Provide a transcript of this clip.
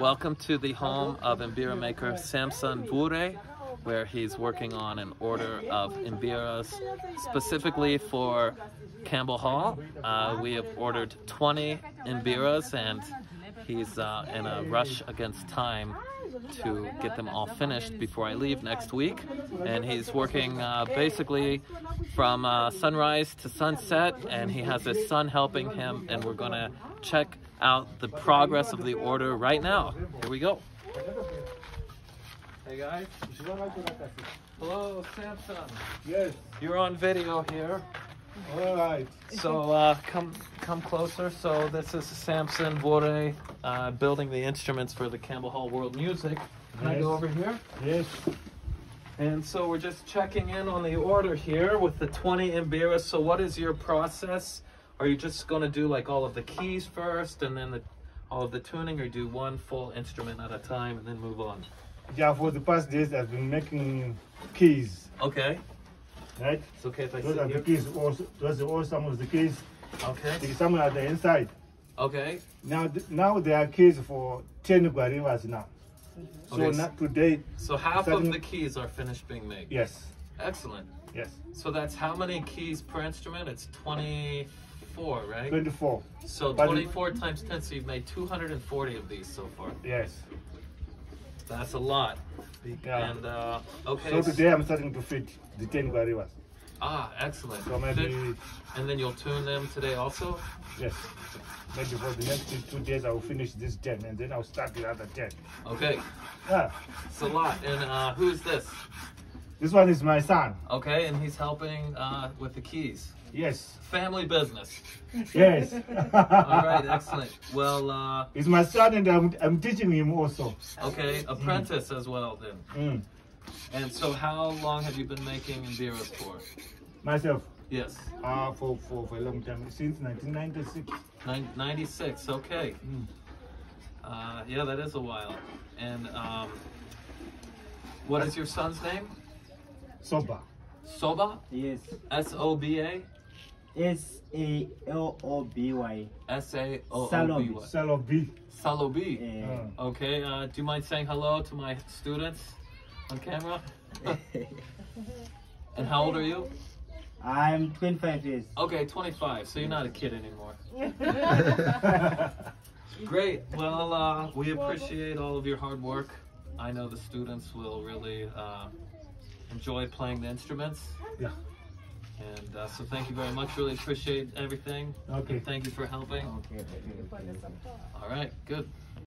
Welcome to the home of mbira maker Samson Bvure, where he's working on an order of mbiras specifically for Campbell Hall. Uh, we have ordered 20 mbiras and he's uh, in a rush against time to get them all finished before I leave next week. And he's working uh, basically from uh, sunrise to sunset, and he has his son helping him. And we're going to check out the progress of the order right now. Here we go. Hey guys. Hello, Samson. Yes. You're on video here. All right. So uh, come come closer. So this is Samson Bvure uh, building the instruments for the Campbell Hall World Music. Can I go over here? Yes. And so we're just checking in on the order here with the 20 mbiras. So what is your process? Are you just going to do like all of the keys first and then the, all of the tuning or do one full instrument at a time and then move on? Yeah, for the past days, I've been making keys, Okay. Right? It's okay if I Those sit are the keys. Also, those are all some of the keys. Okay. Some are the inside. Okay. Now, now there are keys for ten guarivas now. So Okay, not today. So half of the keys are finished being made. Yes. Excellent. Yes. So that's how many keys per instrument? It's 24, right? Twenty-four. So But- 24 times 10, so you've made 240 of these so far. Yes. That's a lot. Yeah. And, uh, okay. So today I'm starting to fit the ten guarivas. Ah, excellent. So maybe And then you'll tune them today also? yes. Maybe for the next two days I will finish this ten and then I'll start the other ten. Okay. Yeah. It's a lot. And uh, who's this? This one is my son. Okay, and he's helping uh, with the keys. Yes. Family business. Yes. All right, excellent. Well, uh, It's my son and I'm, I'm teaching him also. okay, apprentice as well then. Mm. And so how long have you been making mbiras for? Myself, Yes. uh, for, for, for a long time, since 1996. Nin- 96, okay. Mm. Uh, yeah, that is a while. And um, what is your son's name? Soba. Soba? Yes. S O B A? S A L O B Y. S A O O B Salobi. Y. Salo Salobi. Uh, Okay, uh, do you mind saying hello to my students on camera? and how old are you? I'm 25 years. Okay, 25, so you're not a kid anymore. Great. Well, uh, we appreciate all of your hard work. I know the students will really uh, enjoy playing the instruments. Yeah. And uh, so thank you very much. Really appreciate everything. Okay. And thank you for helping. Okay. okay, okay. All right, good.